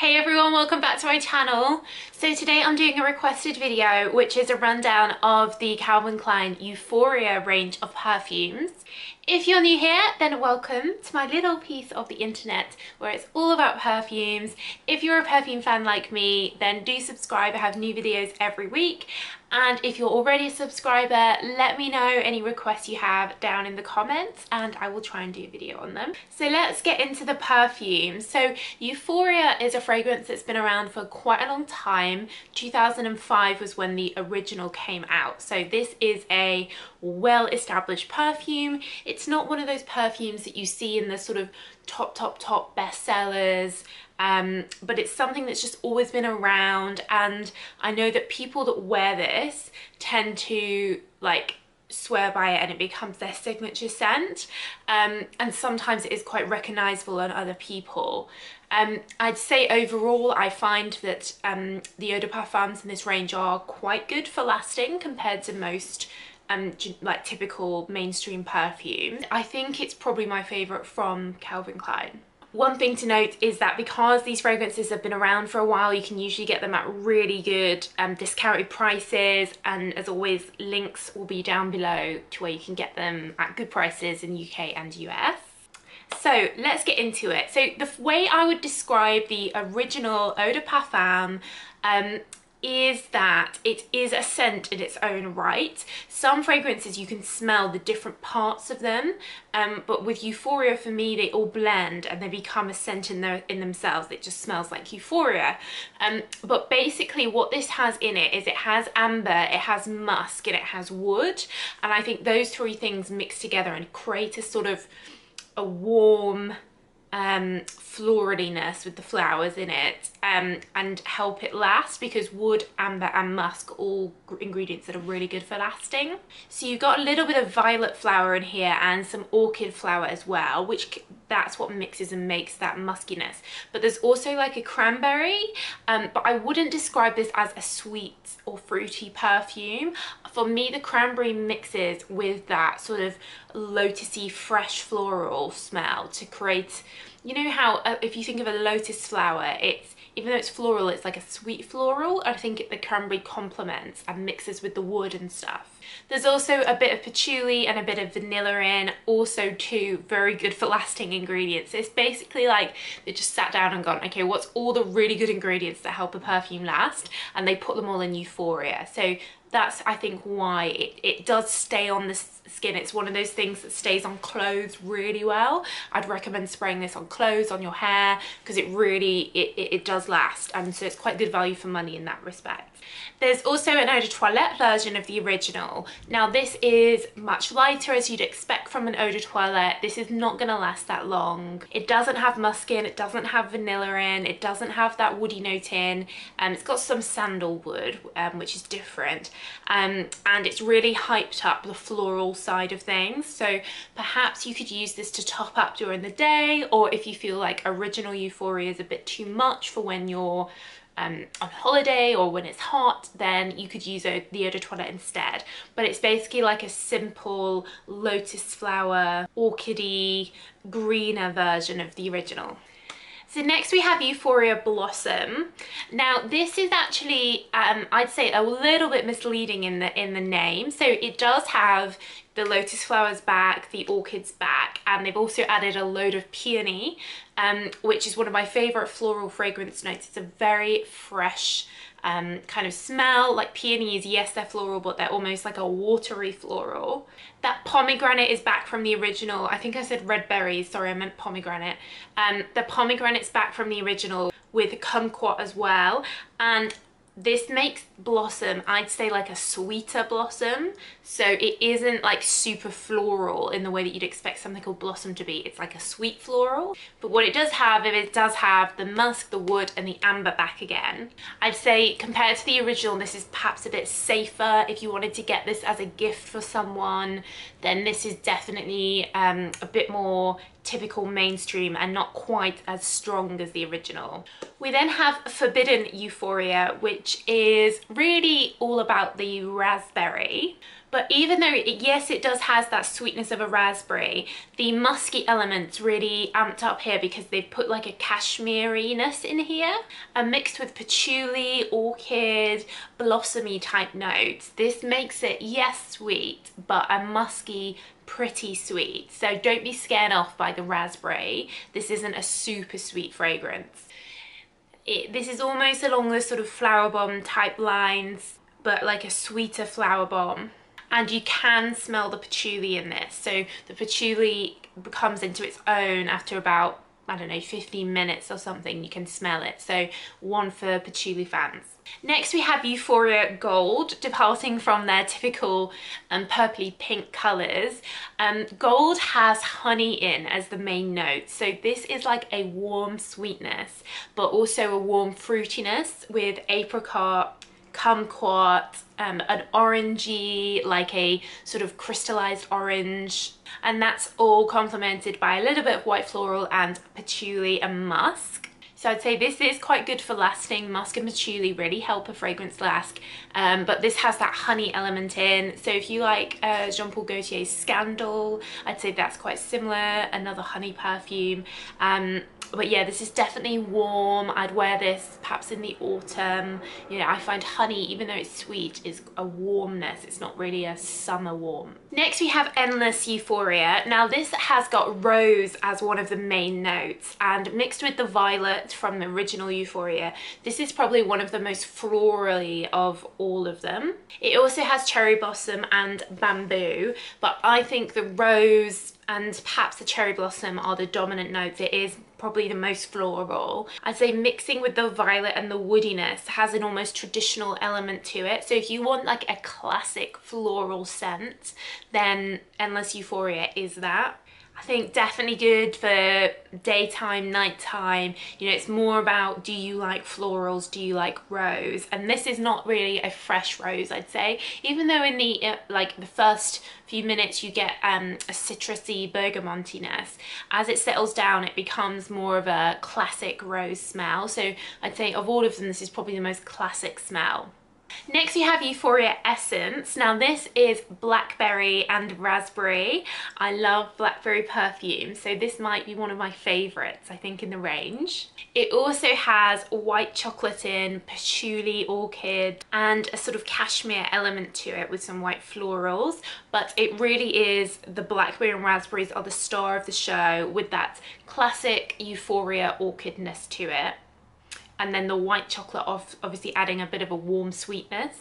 Hey everyone, welcome back to my channel. So today I'm doing a requested video which is a rundown of the Calvin Klein Euphoria range of perfumes. If you're new here, then welcome to my little piece of the internet where it's all about perfumes. If you're a perfume fan like me, then do subscribe. I have new videos every week. And if you're already a subscriber, let me know any requests you have down in the comments and I will try and do a video on them. So let's get into the perfume. So Euphoria is a fragrance that's been around for quite a long time. 2005 was when the original came out. So this is a well-established perfume. It's not one of those perfumes that you see in the sort of top, top, top bestsellers, um, but it's something that's just always been around. And I know that people that wear this tend to like swear by it and it becomes their signature scent um, and sometimes it is quite recognizable on other people um, I'd say overall I find that um, the eau de parfums in this range are quite good for lasting compared to most um, like typical mainstream perfume. I think it's probably my favourite from Calvin Klein. One thing to note is that because these fragrances have been around for a while, you can usually get them at really good um, discounted prices. And as always, links will be down below to where you can get them at good prices in UK and US. So let's get into it. So the way I would describe the original Eau de Parfum um, is that it is a scent in its own right. Some fragrances you can smell the different parts of them, um, but with Euphoria for me they all blend and they become a scent in, their, in themselves. It just smells like Euphoria. Um, but basically what this has in it is it has amber, it has musk and it has wood and I think those three things mix together and create a sort of a warm, um, floraliness with the flowers in it um, and help it last because wood, amber and musk all ingredients that are really good for lasting. So you've got a little bit of violet flower in here and some orchid flower as well which that's what mixes and makes that muskiness. But there's also like a cranberry um, but I wouldn't describe this as a sweet or fruity perfume. For me the cranberry mixes with that sort of lotusy fresh floral smell to create you know how uh, if you think of a lotus flower it's even though it's floral it's like a sweet floral. I think the cranberry complements and mixes with the wood and stuff. There's also a bit of patchouli and a bit of vanilla in also two very good for lasting ingredients. It's basically like they just sat down and gone okay what's all the really good ingredients that help a perfume last? And they put them all in euphoria. So that's I think why it, it does stay on the skin. It's one of those things that stays on clothes really well. I'd recommend spraying this on clothes on your hair because it really it, it, it, does last and so it's quite good value for money in that respect. There's also an eau de toilette version of the original. Now this is much lighter as you'd expect from an eau de toilette. This is not going to last that long. It doesn't have musk in it doesn't have vanilla in it doesn't have that woody note in and it's got some sandalwood um, which is different um, and it's really hyped up the floral side of things. So perhaps you could use this to top up during the day or if you feel like original euphoria is a bit too much for when you're um, on holiday or when it's hot then you could use the eau de toilette instead. But it's basically like a simple lotus flower orchidy greener version of the original so next we have Euphoria Blossom. Now this is actually, um, I'd say a little bit misleading in the in the name. So it does have the lotus flowers back, the orchids back, and they've also added a load of peony, um, which is one of my favorite floral fragrance notes. It's a very fresh um, kind of smell. Like peonies, yes, they're floral, but they're almost like a watery floral. That pomegranate is back from the original. I think I said red berries. Sorry, I meant pomegranate. Um, the pomegranate's back from the original with kumquat as well. And this makes blossom i'd say like a sweeter blossom. So it isn't like super floral in the way that you'd expect something called blossom to be. It's like a sweet floral. But what it does have is it does have the musk the wood and the amber back again. I'd say compared to the original this is perhaps a bit safer if you wanted to get this as a gift for someone. Then this is definitely um, a bit more typical mainstream and not quite as strong as the original. We then have Forbidden Euphoria, which is really all about the raspberry. But even though, it, yes, it does has that sweetness of a raspberry, the musky elements really amped up here because they've put like a cashmere-ness in here. And mixed with patchouli, orchid, blossomy type notes. This makes it, yes, sweet, but a musky, pretty sweet. So don't be scared off by the raspberry. This isn't a super sweet fragrance. It, this is almost along the sort of Flowerbomb type lines, but like a sweeter Flowerbomb and you can smell the patchouli in this. So the patchouli comes into its own after about, I don't know, 15 minutes or something, you can smell it. So one for patchouli fans. Next we have Euphoria Gold, departing from their typical um, purpley pink colours. Um, gold has honey in as the main note, so this is like a warm sweetness, but also a warm fruitiness with apricot, kumquat, um, an orangey, like a sort of crystallized orange. And that's all complemented by a little bit of white floral and patchouli and musk. So I'd say this is quite good for lasting. Musk and patchouli really help a fragrance last. Um, but this has that honey element in. So if you like uh, Jean-Paul Gaultier's Scandal, I'd say that's quite similar. Another honey perfume. Um, but yeah this is definitely warm. I'd wear this perhaps in the autumn. You know I find honey even though it's sweet is a warmness. It's not really a summer warm next we have endless euphoria. Now this has got rose as one of the main notes and mixed with the violet from the original euphoria this is probably one of the most florally of all of them. It also has cherry blossom and bamboo but I think the rose and perhaps the cherry blossom are the dominant notes. It is probably the most floral. I'd say mixing with the violet and the woodiness has an almost traditional element to it. So if you want like a classic floral scent, then Endless Euphoria is that. I think definitely good for daytime, nighttime. You know, it's more about do you like florals, do you like rose? And this is not really a fresh rose, I'd say. Even though in the, uh, like the first few minutes you get um, a citrusy bergamontiness, as it settles down it becomes more of a classic rose smell. So I'd say of all of them, this is probably the most classic smell. Next we have Euphoria Essence. Now this is blackberry and raspberry. I love blackberry perfume, so this might be one of my favourites, I think, in the range. It also has white chocolate in, patchouli, orchid, and a sort of cashmere element to it with some white florals, but it really is the blackberry and raspberries are the star of the show with that classic Euphoria orchidness to it and then the white chocolate off obviously adding a bit of a warm sweetness.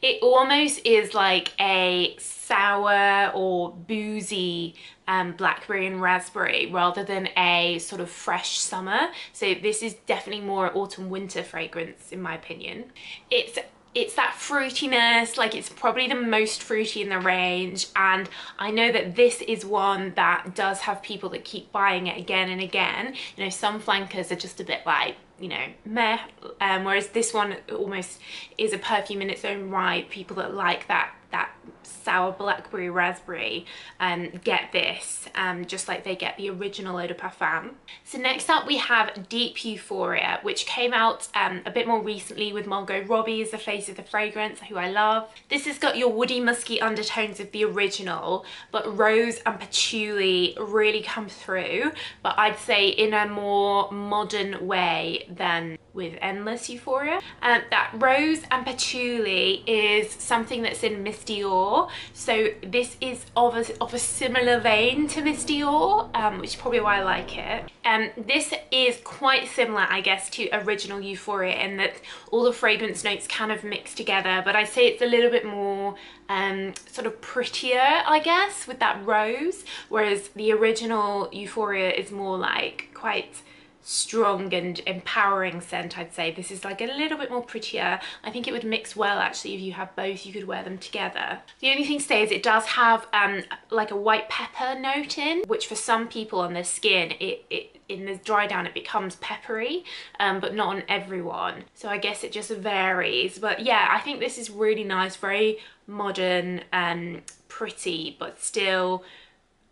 It almost is like a sour or boozy um, blackberry and raspberry rather than a sort of fresh summer. So this is definitely more autumn winter fragrance in my opinion. It's it's that fruitiness like it's probably the most fruity in the range and I know that this is one that does have people that keep buying it again and again. You know some flankers are just a bit like you know meh um, whereas this one almost is a perfume in its own right. People that like that that sour blackberry raspberry um, get this um, just like they get the original Eau de Parfum. So next up we have Deep Euphoria which came out um, a bit more recently with Margot Robbie as the face of the fragrance who I love. This has got your woody musky undertones of the original but rose and patchouli really come through but I'd say in a more modern way than with Endless Euphoria. Um, that rose and patchouli is something that's in Miss Dior. So this is of a, of a similar vein to Miss Dior, um, which is probably why I like it. Um, this is quite similar, I guess, to original Euphoria in that all the fragrance notes kind of mix together, but I'd say it's a little bit more um, sort of prettier, I guess, with that rose, whereas the original Euphoria is more like quite strong and empowering scent I'd say. This is like a little bit more prettier. I think it would mix well actually if you have both. You could wear them together. The only thing to say is it does have um like a white pepper note in which for some people on their skin it, it in the dry down it becomes peppery um, but not on everyone. So I guess it just varies. But yeah I think this is really nice very modern and pretty but still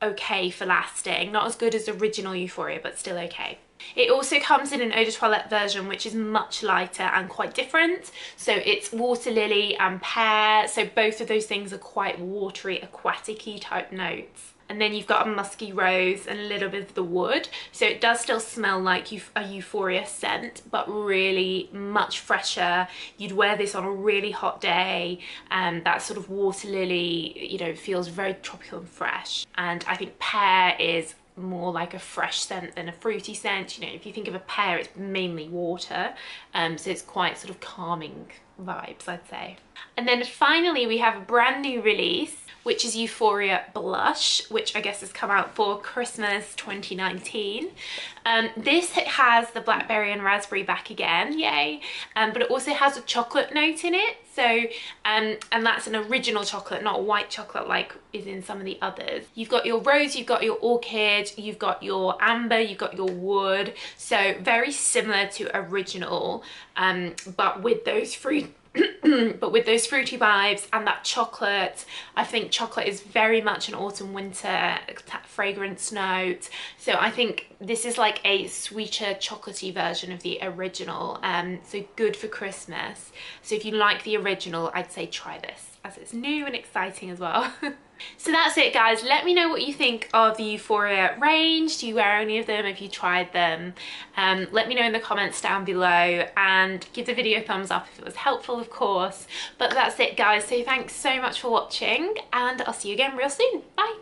okay for lasting. Not as good as original Euphoria, but still okay. It also comes in an eau de toilette version which is much lighter and quite different. So it's water lily and pear. So both of those things are quite watery, aquatic type notes. And then you've got a musky rose and a little bit of the wood. So it does still smell like a euphoria scent, but really much fresher. You'd wear this on a really hot day. And that sort of water lily, you know, feels very tropical and fresh. And I think pear is more like a fresh scent than a fruity scent. You know, if you think of a pear, it's mainly water. Um, so it's quite sort of calming vibes, I'd say. And then finally, we have a brand new release which is Euphoria Blush, which I guess has come out for Christmas 2019. Um, this has the blackberry and raspberry back again, yay, um, but it also has a chocolate note in it. So, um, and that's an original chocolate, not white chocolate like is in some of the others. You've got your rose, you've got your orchid, you've got your amber, you've got your wood. So very similar to original, um, but with those fruit but with those fruity vibes and that chocolate I think chocolate is very much an autumn winter fragrance note. So I think this is like a sweeter chocolatey version of the original um so good for Christmas. So if you like the original I'd say try this as it's new and exciting as well So that's it guys. Let me know what you think of the Euphoria range. Do you wear any of them? Have you tried them? Um, let me know in the comments down below and give the video a thumbs up if it was helpful of course. But that's it guys. So thanks so much for watching and I'll see you again real soon. Bye.